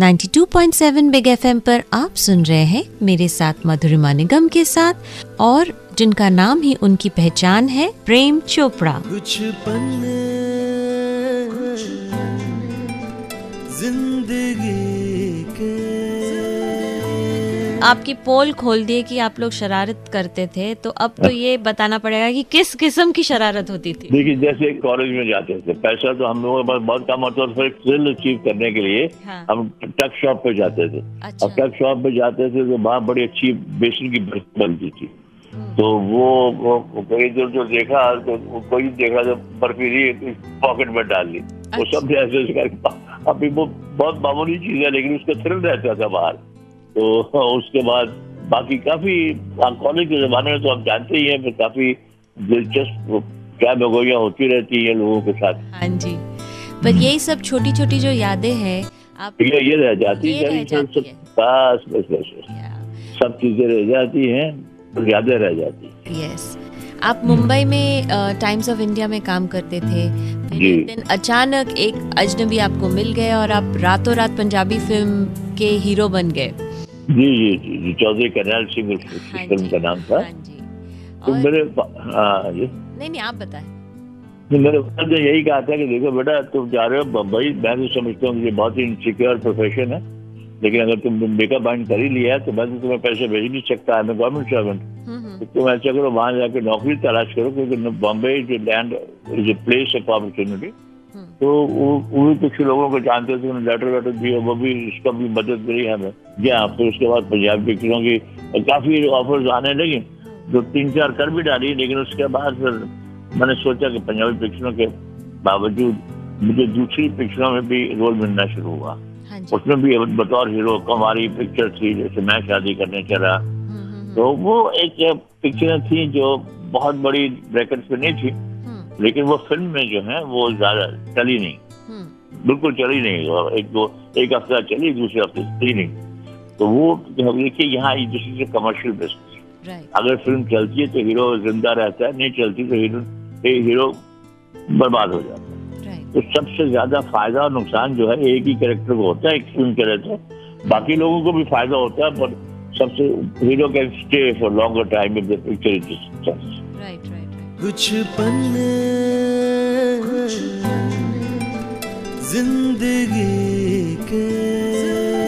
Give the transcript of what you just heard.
92.7 big FM पर आप सुन रहे हैं मेरे साथ मधुरिमा निगम के साथ और जिनका नाम ही उनकी पहचान है प्रेम चोपड़ा। कुछ पन्ने ज़िंदगी आपकी पोल खोल दिए कि आप लोग शरारत करते थे तो अब तो ये बताना पड़ेगा कि किस किस्म की शरारत होती थी देखिए जैसे कॉलेज में जाते थे पैसा तो हम लोगों के पास बहुत कम होता था फिर थ्रिल अचीव करने के लिए हाँ। हम टक शॉप पे जाते थे अच्छा। और टक शॉप पे जाते थे तो वहाँ बड़ी अच्छी बेसन की बर्फ़ बनती थी तो वो, कोई जो जो देखा तो कोई देखा तो बर्फीली पॉकेट में डाल ली वो अच्छा। सब ऐसे अभी वो बहुत मामूली चीज़ है लेकिन उसका थ्रिल रहता था बाहर तो उसके बाद बाकी काफ़ी कॉलेज के जमाने में तो आप जानते ही हैं फिर काफ़ी दिलचस्प क्या बगोइयाँ होती रहती है लोगों के साथ। हाँ जी। पर यही सब छोटी छोटी जो यादें हैं आप ये ये रह जाती ये रह जाती है। बस बस बस बस। सब चीज़ें रह जाती हैं यादें रह जाती हैं। यस आप मुंबई में टाइम्स ऑफ़ इंडिया में काम करते थे। एक दिन अचानक एक अजनबी आपको मिल गए और आप रातों रात पंजाबी फ़िल्म के हीरो बन गए। जी जी जी जी चौधरी करनैल सिंह उस हाँ फ़िल्म का नाम था। हाँ जी। तो मेरे हाँ जी। नहीं नहीं आप बताएँ। तो मेरे पास ने यही कहा था कि देखो बेटा तुम जा रहे हो बम्बई मैं तो समझता हूँ कि ये बहुत ही इनसिक्योर प्रोफेशन है लेकिन अगर तुम मेकअप बाइंड कर ही लिया है तो मैं तो तुम्हें पैसे भेज नहीं सकता मैं गवर्नमेंट सर्वेंट तो तुम ऐसा करो वहाँ जाके नौकरी तलाश करो क्योंकि बॉम्बे जो land is a place of opportunity. तो वो भी कुछ लोगों को जानते थे उन्होंने लेटर वेटर दिए वो भी इसका भी मदद मिली हमें। या फिर उसके बाद पंजाब पिक्चरों की काफ़ी ऑफर्स आने लगी। जो तीन चार कर भी डाली लेकिन उसके बाद फिर मैंने सोचा कि पंजाबी पिक्चरों के बावजूद मुझे दूसरी पिक्चरों में भी रोल मिलना शुरू हुआ। हाँ उसमें भी बतौर हीरो हमारी पिक्चर थी जैसे मैं शादी करने चला। हम्म, हम्म, तो वो एक पिक्चर थी जो बहुत बड़ी ब्रैकेट पे नहीं थी। हम्म, लेकिन वो फ़िल्म में जो है वो ज़्यादा चली नहीं। हम्म, बिल्कुल चली नहीं। और एक दो एक हफ़्ता चली दूसरे हफ़्ते चली नहीं। तो वो देखिए यहाँ एक दूसरे से कमर्शियल बिज़नेस राइट अगर फ़िल्म चलती है तो हीरो ज़िंदा रहता है नहीं चलती तो हीरो हीरो बर्बाद हो जाता है। तो सबसे ज़्यादा फ़ायदा और नुकसान जो है एक ही कैरेक्टर को होता है एक फ़िल्म के रहते बाकी लोगों को भी फ़ायदा होता है पर सबसे hero can stay for longer time if the picture is success right right कुछ पन्ने ज़िंदगी के